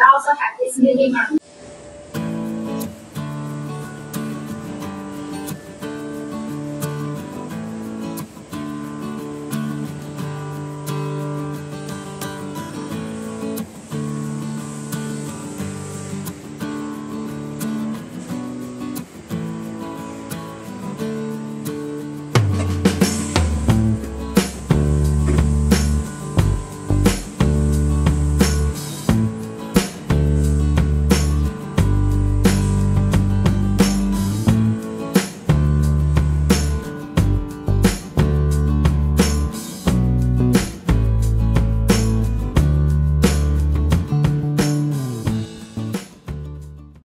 Also have this mini on